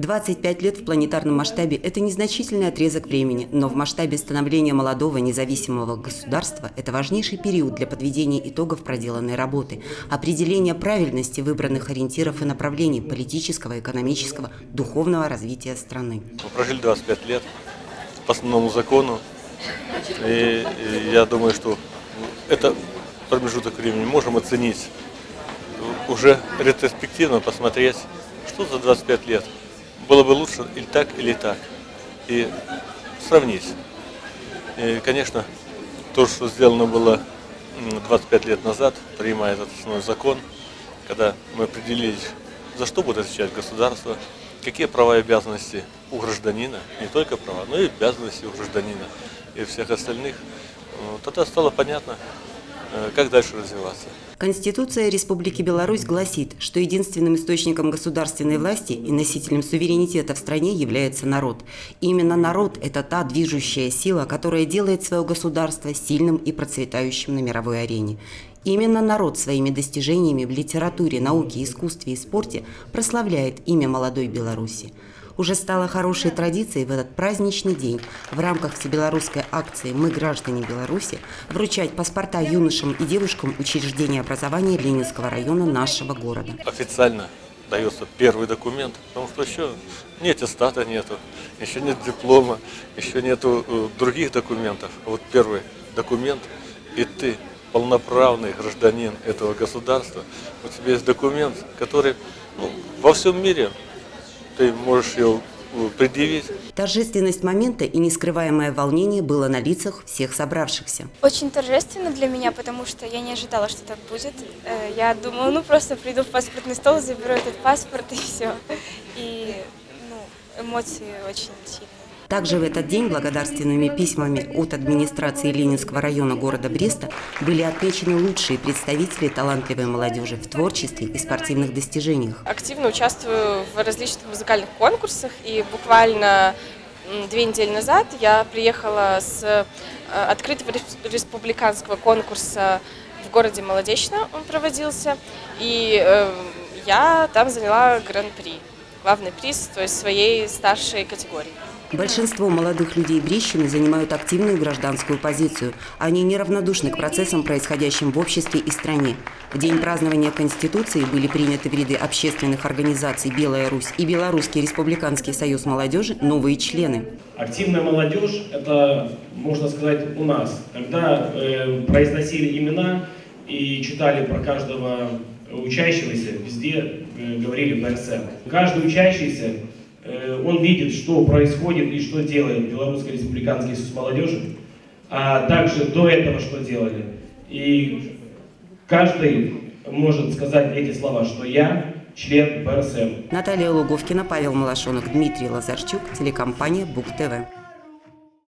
25 лет в планетарном масштабе – это незначительный отрезок времени, но в масштабе становления молодого независимого государства это важнейший период для подведения итогов проделанной работы, определения правильности выбранных ориентиров и направлений политического, экономического, духовного развития страны. Мы прожили 25 лет по основному закону, и, я думаю, что это промежуток времени можем оценить уже ретроспективно, посмотреть, что за 25 лет – было бы лучше или так, или так. И сравнить. И, конечно, то, что сделано было 25 лет назад, принимая этот основной закон, когда мы определились, за что будет отвечать государство, какие права и обязанности у гражданина, не только права, но и обязанности у гражданина и всех остальных, тогда стало понятно, Э, как дальше развиваться. Конституция Республики Беларусь гласит, что единственным источником государственной власти и носителем суверенитета в стране является народ. И именно народ – это та движущая сила, которая делает свое государство сильным и процветающим на мировой арене. Именно народ своими достижениями в литературе, науке, искусстве и спорте прославляет имя молодой Беларуси уже стало хорошей традицией в этот праздничный день в рамках всебелорусской акции «Мы граждане Беларуси» вручать паспорта юношам и девушкам учреждения образования Ленинского района нашего города. Официально дается первый документ, потому что еще нет аттестата нету, еще нет диплома, еще нету э, других документов. А вот первый документ, и ты полноправный гражданин этого государства, у тебя есть документ, который ну, во всем мире ты можешь ее э, предъявить. Торжественность момента и нескрываемое волнение было на лицах всех собравшихся. Очень торжественно для меня, потому что я не ожидала, что так будет. Э, я думала, ну просто приду в паспортный стол, заберу этот паспорт и все. И ну, эмоции очень сильные. Также в этот день благодарственными письмами от администрации Ленинского района города Бреста были отмечены лучшие представители талантливой молодежи в творчестве и спортивных достижениях. Активно участвую в различных музыкальных конкурсах и буквально две недели назад я приехала с э, открытого республиканского конкурса в городе Молодечно, он проводился, и э, я там заняла гран-при, главный приз, то есть своей старшей категории. Большинство молодых людей Брещины занимают активную гражданскую позицию. Они неравнодушны к процессам, происходящим в обществе и стране. В день празднования Конституции были приняты в ряды общественных организаций «Белая Русь» и Белорусский республиканский союз молодежи новые члены. Активная молодежь – это, можно сказать, у нас. Когда э, произносили имена и читали про каждого учащегося, везде э, говорили БРСМ. Каждый учащийся он видит, что происходит и что делает Белорусский республиканский союз молодежи, а также до этого что делали. И каждый может сказать эти слова, что я член БРСМ. Наталья Луговкина, Павел Малашонок, Дмитрий Лазарчук, телекомпания Бук ТВ.